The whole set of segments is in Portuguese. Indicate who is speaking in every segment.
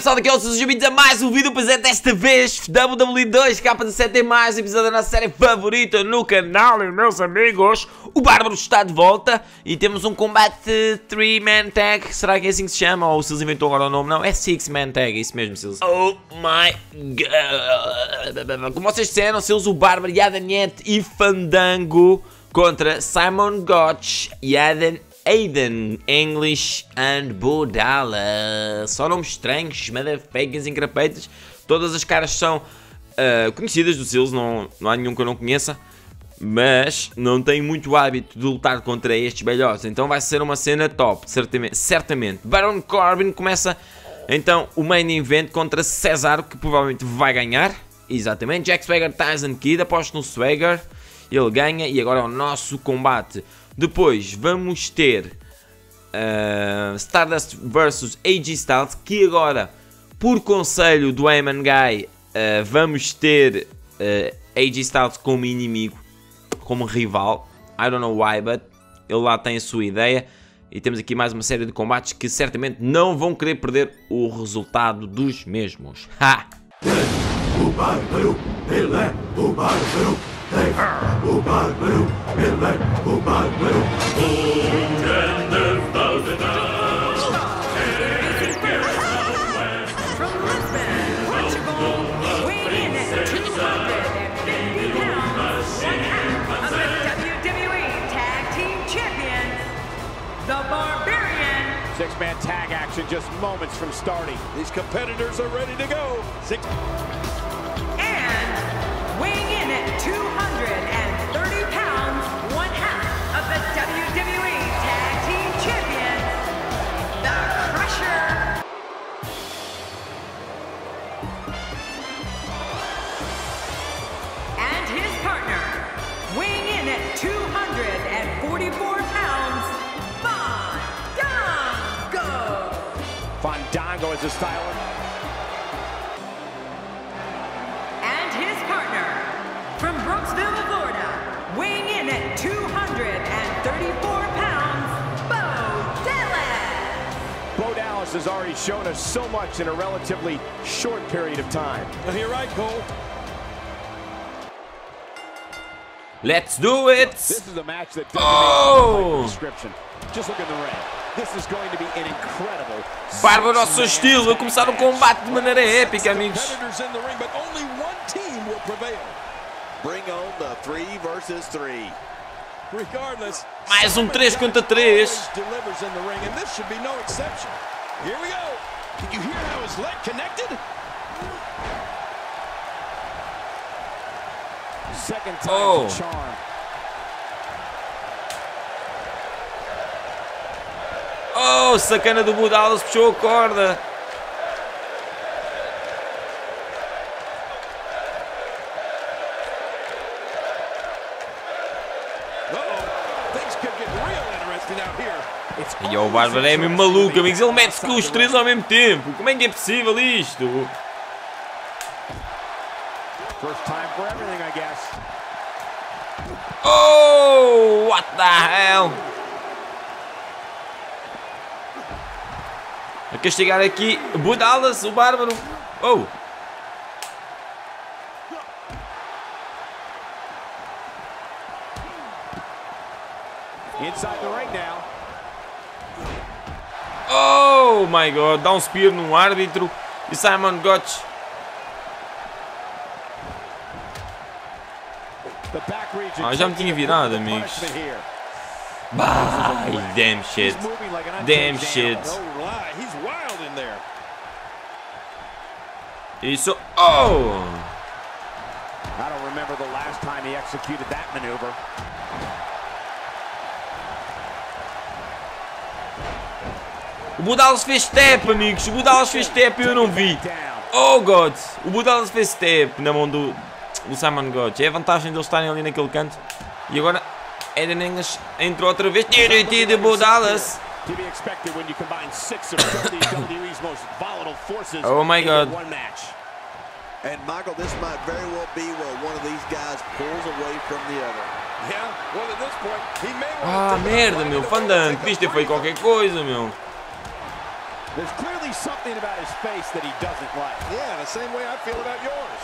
Speaker 1: pessoal, daqui é o sejam bem-vindos a mais um vídeo, pois é desta vez WWE 2 K17 tem mais episódio da nossa série favorita no canal e meus amigos O Bárbaro está de volta e temos um combate 3-man tag, será que é assim que se chama? Ou se eles inventou agora o nome? Não, é 6-man tag, é isso mesmo Silas Oh my god Como vocês disseram, Silas, o Bárbaro, Yadan Yet e Fandango contra Simon Gotch, Yadan Aiden, English and Budala. Só nomes estranhos, motherfuckers, encrapeitas. Todas as caras são uh, conhecidas do Seals, não, não há nenhum que eu não conheça. Mas não tenho muito hábito de lutar contra estes belhotes. Então vai ser uma cena top, certamente. certamente. Baron Corbin começa então o main event contra Cesaro, que provavelmente vai ganhar. Exatamente. Jack Swagger, Tyson Kidd, aposto no Swagger. Ele ganha e agora é o nosso combate. Depois vamos ter uh, Stardust vs AG Styles, que agora, por conselho do Eamon Guy, uh, vamos ter uh, AG Styles como inimigo, como rival. I don't know why, but ele lá tem a sua ideia. E temos aqui mais uma série de combates que certamente não vão querer perder o resultado dos mesmos. Ha! O bárbaro, ele é o bárbaro. O bárbaro, ele é o bárbaro.
Speaker 2: From Lisbon, Portugal, weighing in at 250 pounds, one half of the WWE Tag Team Champions, the Barbarian.
Speaker 3: Six-man tag action just moments from starting. These competitors are ready to go. Six.
Speaker 2: Fandango
Speaker 3: is.
Speaker 2: And his partner, from Brooksville, Florida, weighing in at 234 pounds, Bo Dallas.
Speaker 3: Bo Dallas has already shown us so much in a relatively short period of time. You're right, Cole.
Speaker 1: Let's do it!
Speaker 3: This is a match that doesn't
Speaker 1: Oh!
Speaker 3: need a description. Just look in the ring. This is going to be an incredible.
Speaker 1: Bárbaro ao seu estilo, a começar o combate de maneira épica, amigos.
Speaker 4: competitors in the ring, but only one team will prevail. Bring on the three versus three. Regardless,
Speaker 1: Mais um
Speaker 4: Simon
Speaker 1: 3 contra 3.
Speaker 4: always delivers in the ring, and this should be no exception. Here we go. Can you hear how his leg connected?
Speaker 3: Second time's
Speaker 1: Oh.
Speaker 3: a charm.
Speaker 1: Oh, sacana do Budalas puxou a corda. E o Bárbaro é mesmo maluco, amigos. Ele mete-se com os três ao mesmo tempo. Como é que é possível isto? Oh, what the hell? A castigar aqui Budalas, o Bárbaro. Oh,
Speaker 3: Inside the ring now.
Speaker 1: oh my god. Dá um spear no árbitro. E Simon Gotch. Ah, já me tinha virado, amigos. Ai, damn shit. Damn shit.
Speaker 3: animal.
Speaker 4: No lie, he's wild in there.
Speaker 1: Isso. Oh!
Speaker 3: I don't remember the last time he executed that maneuver.
Speaker 1: O Budalas fez step, amigos. O Budalas fez step e eu não vi. Oh, God. O Budalas fez step na mão do, do Simon Gotch. É a vantagem deles estarem ali naquele canto. E agora Eden English entrou outra vez. TNT de
Speaker 3: forces
Speaker 1: Oh my God.
Speaker 4: And Michael, this might very well be where one of these guys pulls away from the other. Yeah, well at this point, he may
Speaker 1: Ah, merda, meu. Fandango. Podias ter feito qualquer coisa, meu.
Speaker 3: There's clearly something about his face that he doesn't like.
Speaker 4: Yeah, the same way I feel about yours.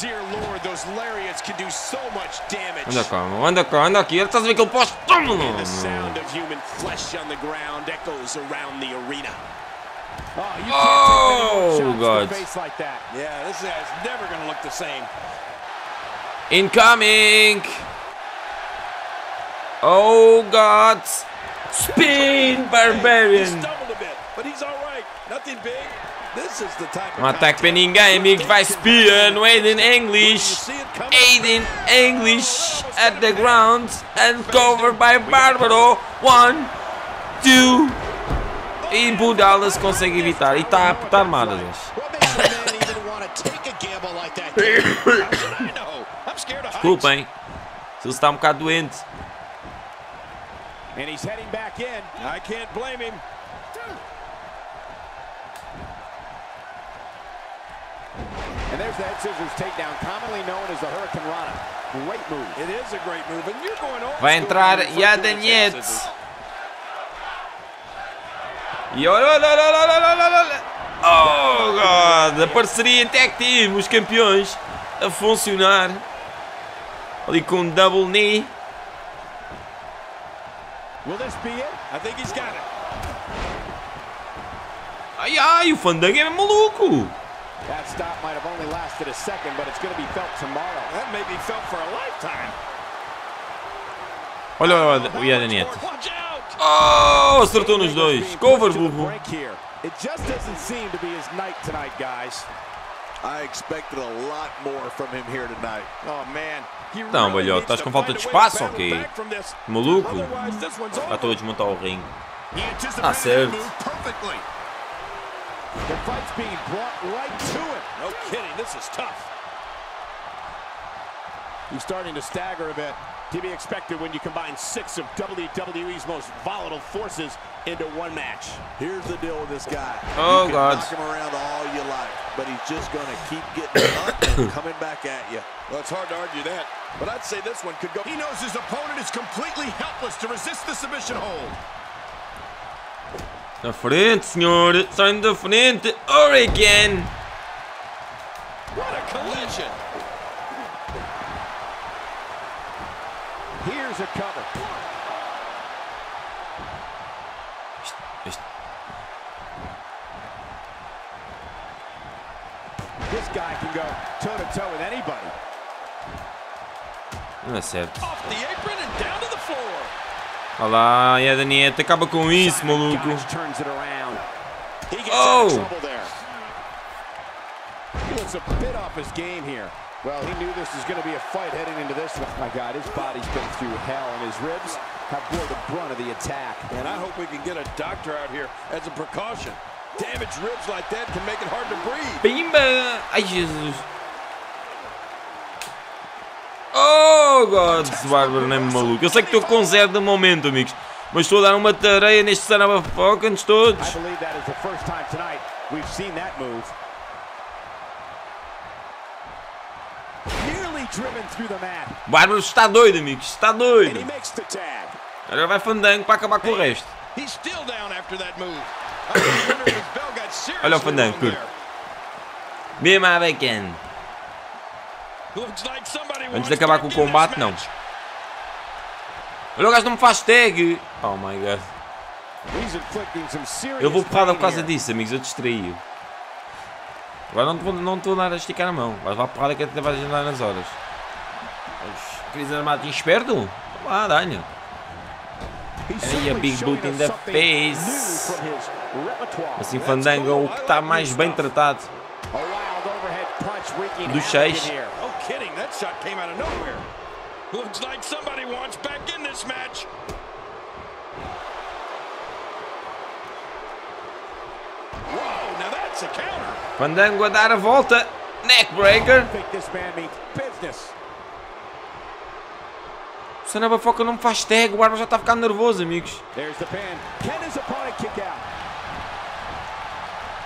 Speaker 3: Dear Lord, those lariats can do so much damage.
Speaker 1: Anda cá, meu. Anda cá, anda aqui. Estás a ver que ele pós. Toma,
Speaker 3: And the sound of human flesh on the ground echoes around the arena. Ah, oh, you
Speaker 1: Oh,
Speaker 3: can't take many more shots
Speaker 1: God.
Speaker 3: face like that.
Speaker 4: Yeah, this guy's never going to look the same.
Speaker 1: Incoming! Oh God! Spin Barbarian.
Speaker 4: He stumbled a bit, but he's all right. Nothing big.
Speaker 1: Não ataque para ninguém, amigos. Vai Spear no Aiden English. Aiden English at the ground and covered by Bárbaro. One, two. E Budalas consegue evitar. E está a apertar armadas.
Speaker 4: What makes a man even want to take a gamble like that? How should I know? I'm scared of heights.
Speaker 1: Desculpem. Se ele está um bocado doente.
Speaker 3: And he's heading back in.
Speaker 4: I can't blame him.
Speaker 3: And there's the head scissors takedown, commonly known as the Hurricane Rana. Great move.
Speaker 4: It is a great move, and you're going old
Speaker 1: Vai entrar
Speaker 4: scissors.
Speaker 1: E olha, olha, olha, olha, olha, olha, olha. Oh, God! A parceria em tag team, os campeões a funcionar. Ali com um double knee.
Speaker 3: Will this be it?
Speaker 4: I think he's got it.
Speaker 1: Ai, ai, o Fandango é maluco.
Speaker 3: That stop might have only lasted a second, but it's going to be felt tomorrow.
Speaker 4: That may be felt for a lifetime.
Speaker 1: Olha, olha, o
Speaker 4: out!
Speaker 1: Oh, acertou nos dois. Cover, burro.
Speaker 3: It just doesn't seem to be his night tonight, guys.
Speaker 4: I expected a lot more from him here tonight. Oh man, he
Speaker 1: Não,
Speaker 4: needs
Speaker 1: estás
Speaker 4: to
Speaker 1: com falta de espaço,
Speaker 4: from this.
Speaker 1: Maluco. Estou a desmontar o ringue. Ah, certo.
Speaker 4: Move perfectly.
Speaker 3: The fight's being brought right to him.
Speaker 4: No kidding, this is tough.
Speaker 3: He's starting to stagger a bit. To be expected when you combine six of WWE's most volatile forces into one match.
Speaker 4: Here's the deal with this guy.
Speaker 1: Oh,
Speaker 4: you can
Speaker 1: God.
Speaker 4: knock him around all you like, but he's just going to keep getting up and coming back at you. Well, it's hard to argue that, but I'd say this one could go.
Speaker 3: He knows his opponent is completely helpless to resist the submission hold.
Speaker 1: Na frente, senhor. Sai da frente. Hurricane.
Speaker 4: What a collision!
Speaker 3: Here's a cover. This guy can go toe-to-toe with anybody.
Speaker 4: Off the apron and down to the floor.
Speaker 1: Olha lá, Yadaniet. Acaba com isso, maluco.
Speaker 3: Josh turns it around.
Speaker 4: He gets
Speaker 1: Oh.
Speaker 4: out of trouble there.
Speaker 3: He looks a bit off his game here. Well, he knew this was going to be a fight heading into this. Oh my God, his body's been through hell, and his ribs have bore the brunt of the attack.
Speaker 4: And I hope we can get a doctor out here as a precaution. Damaged ribs like that can make it hard to breathe.
Speaker 1: Pimba! Ai, Jesus. Oh, God, esse bárbaro não é maluco. Eu sei que estou com zero de momento, amigos. Mas estou a dar uma tareia nestes Sanabafocans
Speaker 3: I
Speaker 1: todos. O bárbaro está doido, amigos. Está doido. Agora vai fandango para acabar com o resto. Olha o fandango, curto. Mesmo a bacana. Antes de acabar com o combate, não. Olha, o gajo não me faz tag. Oh my god. Eu vou porrada por causa disso, amigos. Eu distraí-o. Agora não te vou, não te vou dar a esticar a mão. Vais levar porrada que até vais andar nas horas. Mas, Querias armado esperto? Ah, dá-lhe.
Speaker 3: He's
Speaker 1: And a big boot in the face. Assim, Fandango é o que está mais bem tratado. Dos seis.
Speaker 3: in here.
Speaker 4: No kidding, that shot came out of nowhere. Looks like somebody wants back in this match. Whoa, now that's a counter.
Speaker 1: Fandango a dar a volta. Neckbreaker. O Sanabafoca não me faz tag. O Bárbaro já está a ficar nervoso, amigos.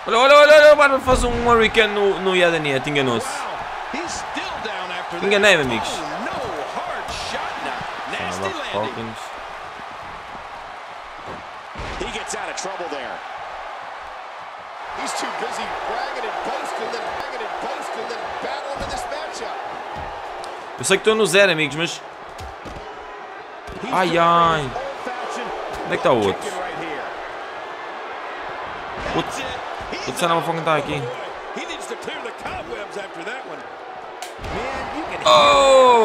Speaker 1: Olha, olha, olha, olha. O Bárbaro faz um Hurricane no, no Yadaniet. Enganou-se. Enganei-me, amigos.
Speaker 4: Oh. Nasty landing.
Speaker 1: Sanabafocans.
Speaker 3: He gets out of trouble there. He's too busy bragging and boasting, then bragging and boasting, then battling in this matchup.
Speaker 1: Eu sei que estou no zero, amigos, mas... Ai, ai. Onde é que está o outro? Putz, putz, não vou tentar aqui.
Speaker 4: He needs to clear the cobwebs after that one.
Speaker 3: Man, you can
Speaker 1: Oh!
Speaker 3: awful.
Speaker 4: No kidding. How much more can he take?
Speaker 3: It's got to be hard to rebound from that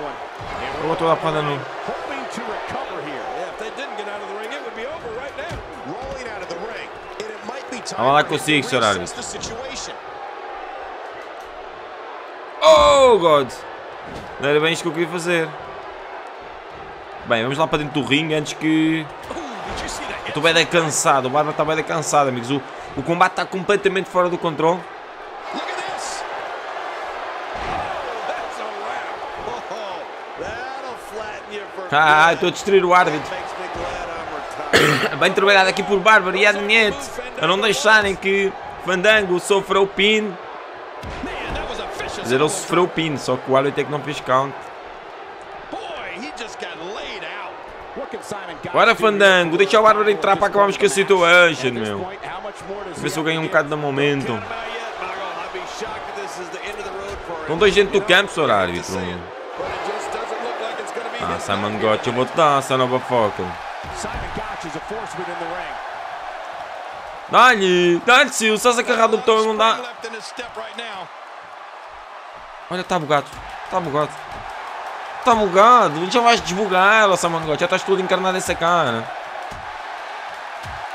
Speaker 3: one.
Speaker 1: O outro lá
Speaker 3: time
Speaker 1: Vamos lá
Speaker 3: reassess
Speaker 1: árbitro.
Speaker 3: the situation.
Speaker 1: Oh, God! Não era bem isto que eu queria fazer. Bem, vamos lá para dentro do ringue antes que...
Speaker 4: That?
Speaker 1: Estou bem cansado, o Bárbaro está bem cansado, amigos. O, o combate está completamente fora do controle. Ah, estou a destruir o árbitro. Bem trabalhado aqui por Bárbaro e Adnet. A não deixarem que Fandango sofra o pin. Quer dizer, ele sofreu o pin, só que o árbitro é que não fez count.
Speaker 4: Boy, he just got laid out.
Speaker 3: What can Simon Gotch
Speaker 1: Bora
Speaker 3: do?
Speaker 1: Fandango, deixa o Bárbaro entrar para acabarmos com a
Speaker 3: this
Speaker 1: meu. Ver se eu ganho um bocado de momento. Estão dois dentro do campo, senhor árbitro. Ah, Simon Gotch, eu vou te dar essa nova foca. Dá-lhe, dá-lhe, Sil, estás agarrado no botão não dá. Olha, está bugado, está bugado. Está bugado, já vais desbugar ela, Simon Gotch, já estás todo encarnado essa cara.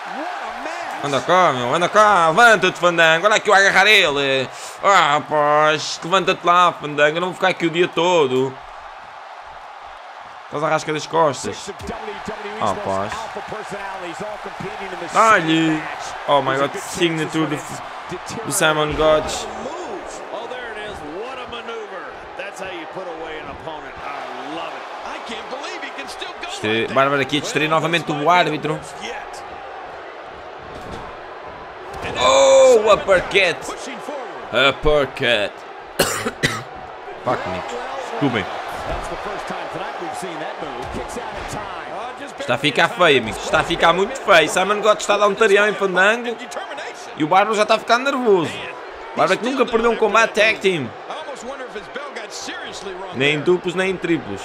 Speaker 3: A!
Speaker 1: Anda cá, meu, anda cá, levanta-te, Fandango, olha aqui eu a agarrar ele. Ah, rapaz, levanta-te lá, Fandango, eu não vou ficar aqui o dia todo. Estás à rasca das costas. Ah,
Speaker 3: most
Speaker 1: paz.
Speaker 3: alpha personalities all competing in the
Speaker 1: Dá-lhe. Oh my
Speaker 3: a
Speaker 1: God, signature do. Simon Gotch.
Speaker 4: Move. Oh, there it is. What a maneuver. That's how you put away an opponent. I love it. I can't believe he can still go
Speaker 1: Este-
Speaker 4: like that.
Speaker 1: Bárbara aqui a distrair novamente o árbitro. Oh, uppercut. Uppercut. Fuck me. Desculpem. Está a ficar feio, amigos. Está a ficar muito feio. Simon Gotch está a dar um tarião em Fandango. E o Bárbaro já está a ficar nervoso. Bárbaro que nunca perdeu um combate tag team. Nem em duplos, nem em triplos.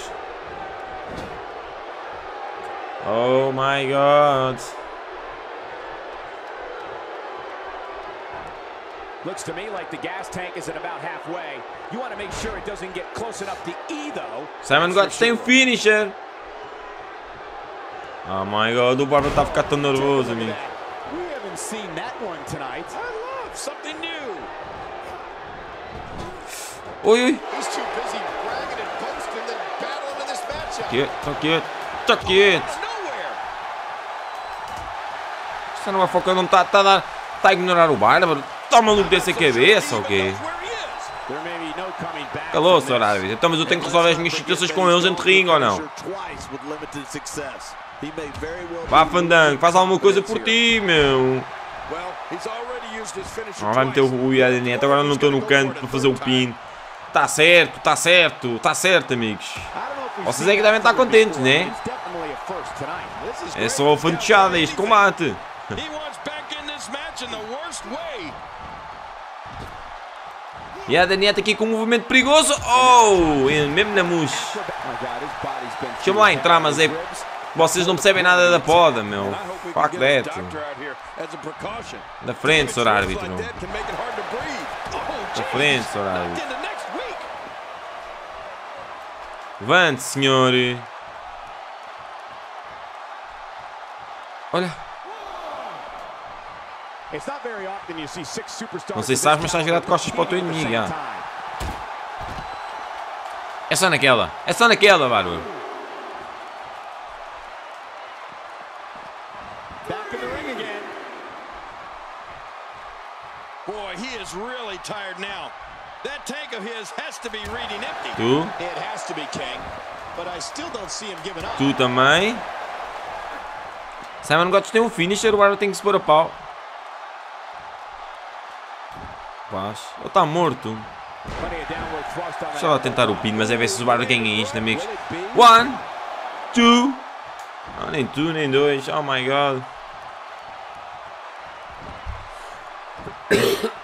Speaker 1: Oh my god.
Speaker 3: Looks to me like the gas tank is at about halfway. You want to make sure it doesn't get close enough to E, though.
Speaker 1: Simon Gotch tem o finisher. Oh my god, o Bárbaro está a ficar tão nervoso, amigo.
Speaker 3: We haven't seen that one tonight.
Speaker 4: I love something new.
Speaker 1: Oi, oi.
Speaker 3: He's too busy bragging and boasting than battling in this matchup.
Speaker 1: Quieto, está quieto. Esta nova foca não está tá a dar. Está a ignorar o Bárbaro. Está maluco dessa cabeça ou quê?
Speaker 3: From this.
Speaker 1: árbitro. Então, mas eu tenho que resolver as minhas situações com eles entre ringue ou não? Vá, Fandango, faz alguma coisa por ti, meu. Não vai meter o Yada Neto, agora não estou no canto para fazer o pin. Tá certo, tá certo, tá certo, amigos. Vocês é que devem estar contentes, né? É só fanchada este combate.
Speaker 4: He wants back in this match in the worst way.
Speaker 1: Yada Neto aqui com um movimento perigoso. Oh, e mesmo na mousse. Deixa-me lá entrar, mas é... Vocês não percebem nada da poda, meu. Fuck
Speaker 4: a
Speaker 1: that.
Speaker 4: a.
Speaker 1: Da frente, senhor árbitro.
Speaker 4: Oh,
Speaker 1: Da frente, senhor árbitro. Levante, senhor. Olha,
Speaker 3: It's not very often you see six superstars
Speaker 1: Não sei se sabes, mas estás virado de costas para o teu inimigo, já.
Speaker 3: time.
Speaker 1: é só naquela. É só naquela, Bárbaro. Tu, tu também. Simon Gotts tem um finisher, o Bárbaro tem que se pôr a pau. Paz. Ele está morto. Deixa lá tentar o pin, mas é ver se o Bárbaro ganha isto, amigos. One, two. Ah, nem tu, nem dois. Oh my god.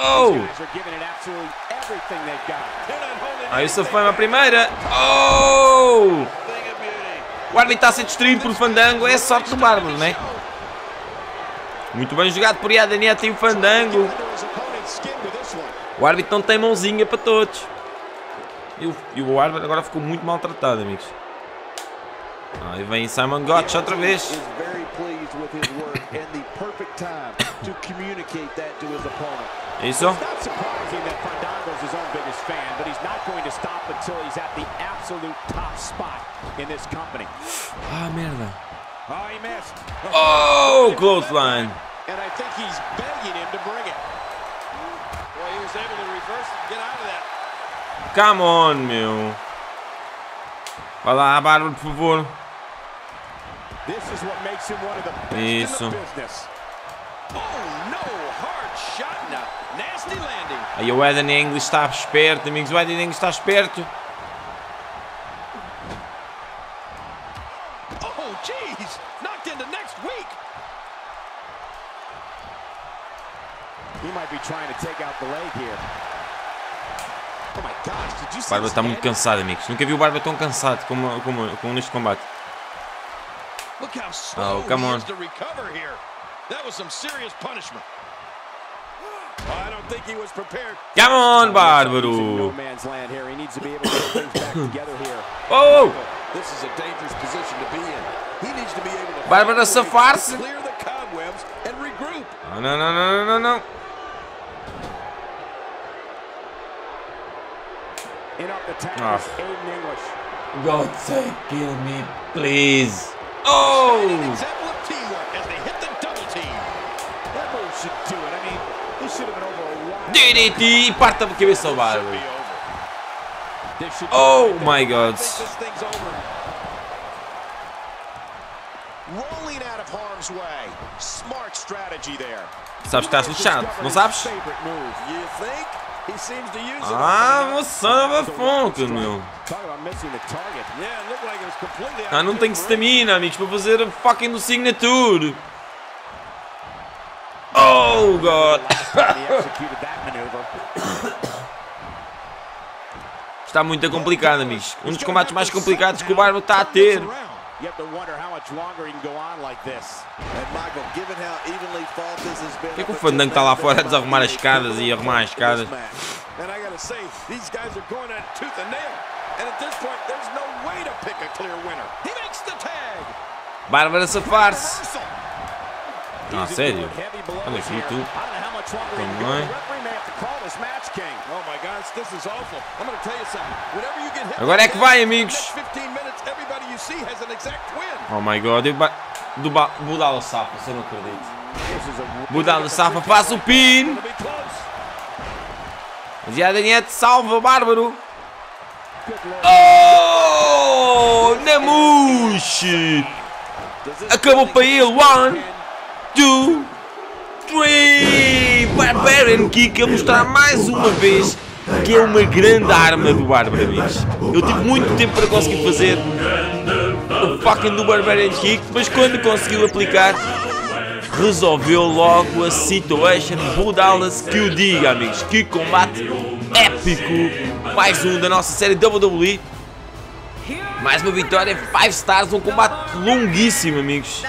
Speaker 1: Oh!
Speaker 4: Holding
Speaker 1: Ah, isso foi uma primeira. Oh! O árbitro está a ser distraído por Fandango. É sorte do Bárbaro, né? Muito bem jogado por Iadaneta e o Fandango. O árbitro não tem mãozinha para todos. E o, e o árbitro agora ficou muito maltratado, amigos. Aí vem Simon Gotch outra vez. É isso? Ah, merda.
Speaker 3: Oh, he missed.
Speaker 5: And I think he's begging him to bring it.
Speaker 4: Boy, he was able to reverse and get out of that.
Speaker 1: Come on, meu. Vai lá, Bárbaro, por favor.
Speaker 3: This is what makes him one of the best
Speaker 1: Isso.
Speaker 3: in the business.
Speaker 4: Oh, no. Hard shot and a nasty landing.
Speaker 1: Aí o Eden English está esperto, amigos. O Eden English está esperto.
Speaker 4: Oh, jeez. Knocked into next week.
Speaker 3: He might be trying to take out the leg here.
Speaker 5: Oh my gosh, did you
Speaker 1: O
Speaker 5: see
Speaker 1: Bárbaro
Speaker 5: his
Speaker 1: está muito cansado, amigos. Nunca vi o Bárbaro tão cansado como, como, como neste combate. Oh, come on. Come on, Bárbaro. Oh! Bárbaro a safar-se. Não, não, não, não, não, não.
Speaker 3: In up the tag
Speaker 1: Ah. God sake, kill me, please. Oh!
Speaker 4: Example of teamwork as they hit the double team.
Speaker 3: That move should do it. I mean, this should have been over a while.
Speaker 1: DDT e parte a cabeça ao
Speaker 4: Should
Speaker 1: Bárbaro.
Speaker 4: be over.
Speaker 3: This should
Speaker 1: Oh my god.
Speaker 4: I think this thing's over.
Speaker 5: Rolling out of harm's way. Smart strategy there.
Speaker 1: Sabes que estás lixado, não sabes? Ah, é fonca, meu. Ah, não
Speaker 4: his
Speaker 1: stamina, amigos, para fazer a fucking do signature. Oh, God. Está muito complicado, amigos. Um dos combates mais complicados que o Bárbaro está a ter.
Speaker 3: You have to wonder how much longer he can go on like this.
Speaker 4: And Michael, given how evenly fought this has been,
Speaker 1: que que o Fandango está lá fora a desarrumar as escadas e arrumar as escadas?
Speaker 4: And I gotta say, these guys are going at tooth and nail. And at this point, there's no way to pick a clear winner. He makes the tag.
Speaker 1: Bárbaro a safar-se.
Speaker 4: Reversal.
Speaker 1: Ah, sério? Olha aqui, tu. Também.
Speaker 4: Oh
Speaker 1: Agora é que vai, amigos.
Speaker 4: Next 15 minutes, everybody you see has an exact win.
Speaker 1: Oh my God. Eu ba... Do safa, eu não acredito. Budala safa, faça o pin. Mas a Daniete salva Bárbaro. Oh! Namush! Acabou para ele. One, two, three! Barbarian Kick a mostrar mais uma vez que é uma grande arma do Bárbaro, amigos. Eu tive muito tempo para conseguir fazer o fucking do Barbarian Kick, mas quando conseguiu aplicar, resolveu logo a situation. Bull Dallas que o diga, amigos. Que combate épico! Mais um da nossa série WWE. Mais uma vitória, 5 stars, um combate longuíssimo, amigos.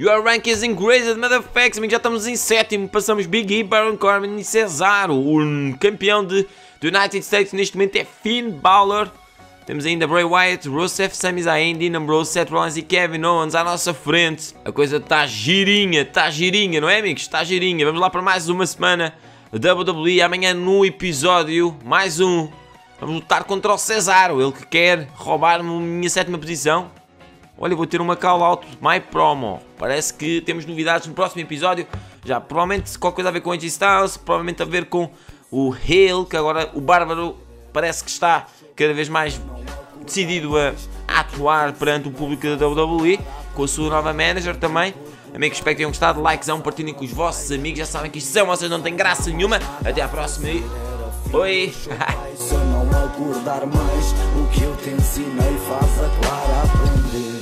Speaker 1: Your rank is increased, motherfuckers. Já estamos em sétimo. Passamos Big E, Baron Corbin e Cesaro. O campeão de, do United States neste momento é Finn Balor. Temos ainda Bray Wyatt, Rusev, Sami Zayn, Dean Ambrose, Seth Rollins e Kevin Owens à nossa frente. A coisa está girinha, está girinha, não é, amigos? Está girinha. Vamos lá para mais uma semana WWE. Amanhã no episódio, mais um. Vamos lutar contra o Cesaro, ele que quer roubar-me a minha sétima posição. Olha, vou ter uma call out My Promo. Parece que temos novidades no próximo episódio. Já provavelmente qualquer coisa a ver com AJ Styles, provavelmente a ver com o Hale, que agora o Bárbaro parece que está cada vez mais decidido a atuar perante o público da WWE, com a sua nova manager também. Amigos, espero que tenham gostado. Likezão, partilhem com os vossos amigos. Já sabem que isto são vocês, não tem graça nenhuma. Até à próxima e. Oi!
Speaker 6: Se não acordar mais, o que eu te ensinei faz a Clara aprender.